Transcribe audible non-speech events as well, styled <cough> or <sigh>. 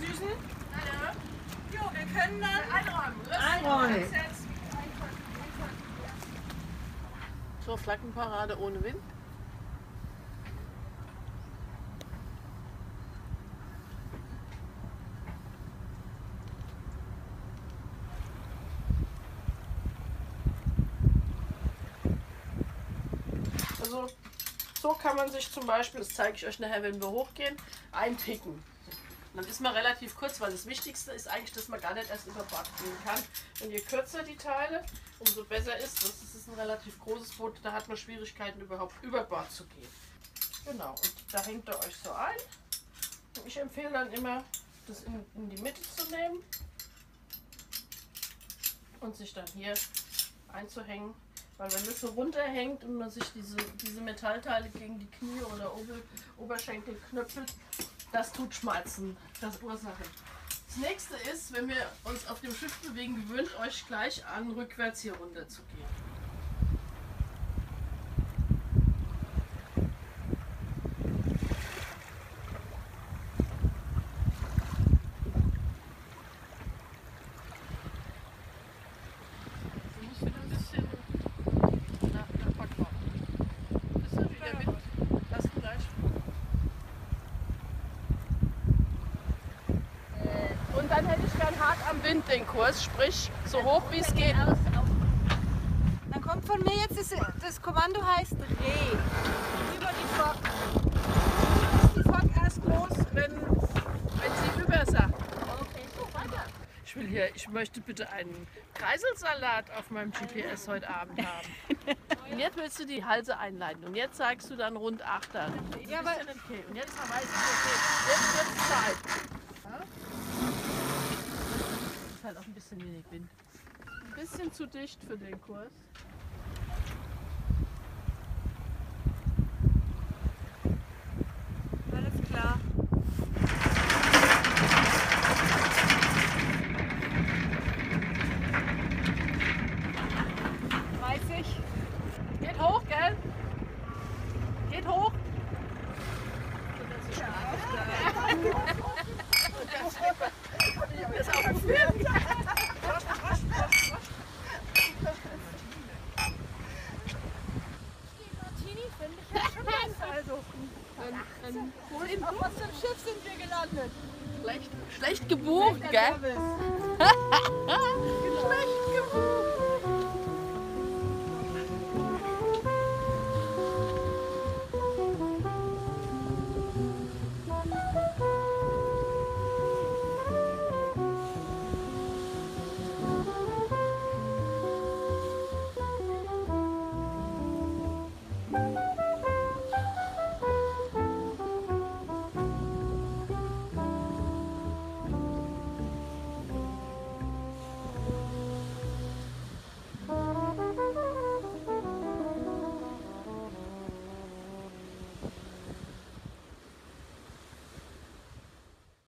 Süßen? Hallo. Jo, wir können dann einräumen. Einräumen. Zur Flaggenparade ohne Wind. Also so kann man sich zum Beispiel, das zeige ich euch nachher, wenn wir hochgehen, einticken. Dann ist man relativ kurz, weil das Wichtigste ist eigentlich, dass man gar nicht erst über Bord gehen kann. Und je kürzer die Teile, umso besser ist das. Das ist ein relativ großes Boot, da hat man Schwierigkeiten überhaupt über Bord zu gehen. Genau, und da hängt ihr euch so ein. Und ich empfehle dann immer, das in, in die Mitte zu nehmen und sich dann hier einzuhängen. Weil wenn das so runterhängt und man sich diese, diese Metallteile gegen die Knie oder Ober, Oberschenkel knöpfelt, das tut Schmerzen, das Ursache. Das nächste ist, wenn wir uns auf dem Schiff bewegen, gewöhnt euch gleich an, rückwärts hier runter zu gehen. Dann hätte ich gern hart am Wind den Kurs, sprich so hoch wie es geht. Dann kommt von mir jetzt das, das Kommando heißt Reh. Über die Fock. Die Fock erst los, wenn, wenn sie über sagt. Okay, so weiter. Ich will hier, ich möchte bitte einen Kreiselsalat auf meinem GPS heute Abend haben. Und jetzt willst du die Halse einleiten. Und jetzt sagst du dann rund 8 dann. Ja, aber Okay, und jetzt weiß ich, okay, jetzt wird Zeit. Ja? Ist halt auch ein bisschen wenig Wind. Ein bisschen zu dicht für den Kurs. alles klar. Weiß ich. Geht hoch, gell? Geht hoch. Das ist auch ein Film. Martini finde ich ja schon besser. Also, Wohin, auf was für ein Schiff sind wir gelandet? schlecht, schlecht gebucht, gell? Service. <laughs> Schlecht.